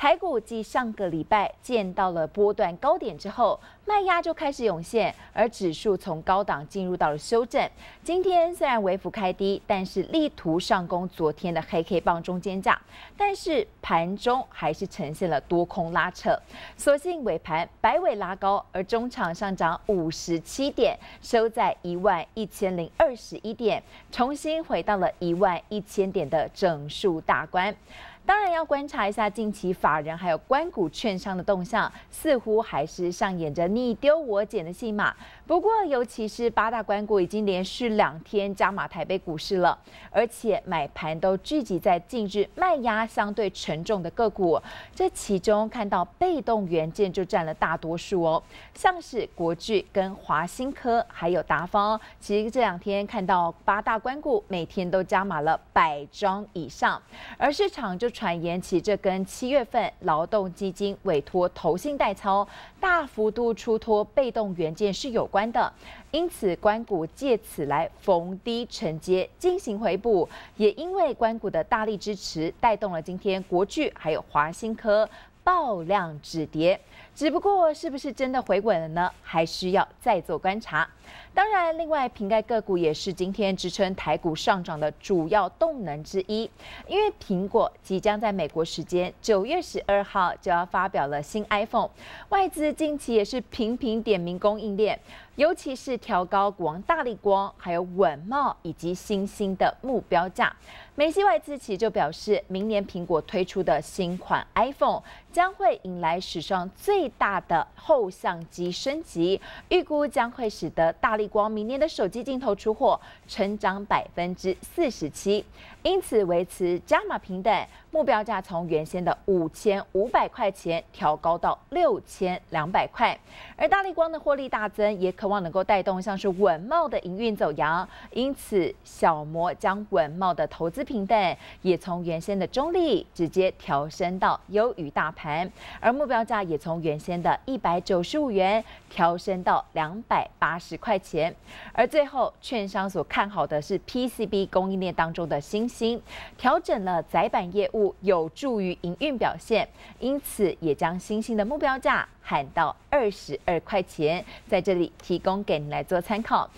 台股继上个礼拜见到了波段高点之后，卖压就开始涌现，而指数从高档进入到了修正。今天虽然微幅开低，但是力图上攻昨天的黑 K 棒中间价，但是盘中还是呈现了多空拉扯，所幸尾盘摆尾拉高，而中场上涨五十七点，收在一万一千零二十一点，重新回到了一万一千点的整数大关。当然要观察一下近期法人还有关股券商的动向，似乎还是上演着你丢我捡的戏码。不过，尤其是八大关股已经连续两天加码台北股市了，而且买盘都聚集在近日卖压相对沉重的个股。这其中看到被动元件就占了大多数哦，像是国巨跟华新科还有达方，其实这两天看到八大关股每天都加码了百张以上，而市场就。传言其，这跟七月份劳动基金委托投信代操，大幅度出脱被动元件是有关的，因此关谷借此来逢低承接进行回补，也因为关谷的大力支持，带动了今天国巨还有华新科爆量止跌。只不过是不是真的回稳了呢？还需要再做观察。当然，另外瓶盖个股也是今天支撑台股上涨的主要动能之一。因为苹果即将在美国时间九月十二号就要发表了新 iPhone，外资近期也是频频点名供应链，尤其是调高国王大力光、还有稳茂以及新兴的目标价。美系外资其就表示，明年苹果推出的新款 iPhone 将会迎来史上最最大的后相机升级，预估将会使得大力光明年的手机镜头出货成长百分之四十七，因此维持加码平等，目标价从原先的五千五百块钱调高到六千两百块。而大力光的获利大增，也渴望能够带动像是稳茂的营运走阳，因此小摩将稳茂的投资平等也从原先的中立直接调升到优于大盘，而目标价也从原原先的一百九十五元调升到两百八十块钱，而最后券商所看好的是 PCB 供应链当中的新兴，调整了载板业务，有助于营运表现，因此也将新兴的目标价喊到二十二块钱，在这里提供给您来做参考。